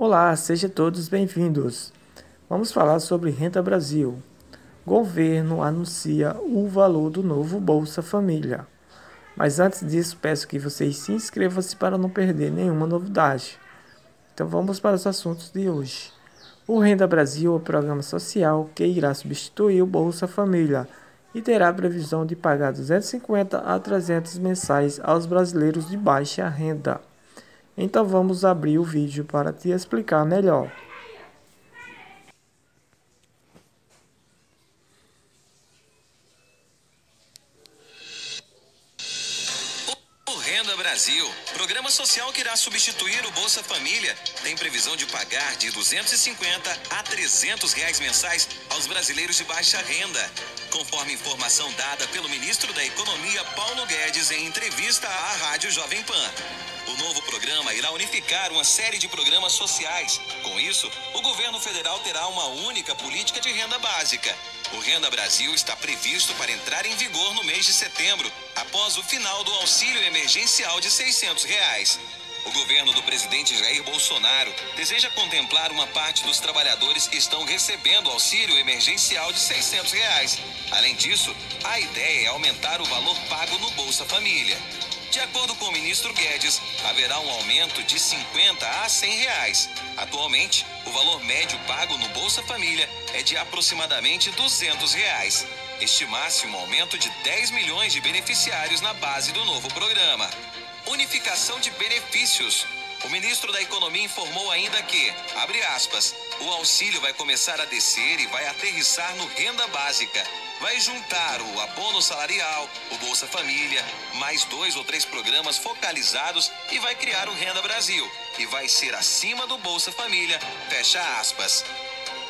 Olá, sejam todos bem-vindos. Vamos falar sobre Renda Brasil. Governo anuncia o valor do novo Bolsa Família. Mas antes disso, peço que vocês se inscrevam-se para não perder nenhuma novidade. Então vamos para os assuntos de hoje. O Renda Brasil é o programa social que irá substituir o Bolsa Família e terá previsão de pagar 250 a 300 mensais aos brasileiros de baixa renda. Então vamos abrir o vídeo para te explicar melhor. Renda Brasil, programa social que irá substituir o Bolsa Família, tem previsão de pagar de 250 a 300 reais mensais aos brasileiros de baixa renda, conforme informação dada pelo ministro da Economia Paulo Guedes em entrevista à Rádio Jovem Pan. O novo programa irá unificar uma série de programas sociais. Com isso, o governo federal terá uma única política de renda básica. O Renda Brasil está previsto para entrar em vigor no mês de setembro, após o final do auxílio emergencial de 600 reais. O governo do presidente Jair Bolsonaro deseja contemplar uma parte dos trabalhadores que estão recebendo auxílio emergencial de 600 reais. Além disso, a ideia é aumentar o valor pago no Bolsa Família. De acordo com o ministro Guedes, haverá um aumento de 50 a 100 reais. Atualmente, o valor médio pago no Bolsa Família é de aproximadamente 200 reais. Estimasse um aumento de 10 milhões de beneficiários na base do novo programa. Unificação de benefícios. O ministro da Economia informou ainda que, abre aspas, o auxílio vai começar a descer e vai aterrissar no renda básica vai juntar o abono salarial, o Bolsa Família, mais dois ou três programas focalizados e vai criar o Renda Brasil, que vai ser acima do Bolsa Família, fecha aspas.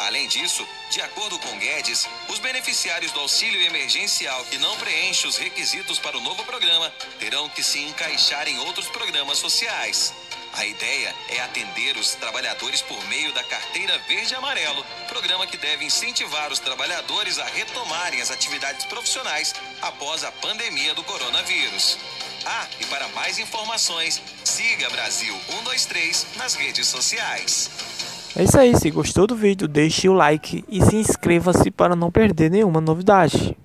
Além disso, de acordo com Guedes, os beneficiários do auxílio emergencial que não preenchem os requisitos para o novo programa terão que se encaixar em outros programas sociais. A ideia é atender os trabalhadores por meio da Carteira Verde e Amarelo, programa que deve incentivar os trabalhadores a retomarem as atividades profissionais após a pandemia do coronavírus. Ah, e para mais informações, siga Brasil 123 nas redes sociais. É isso aí, se gostou do vídeo, deixe o like e se inscreva-se para não perder nenhuma novidade.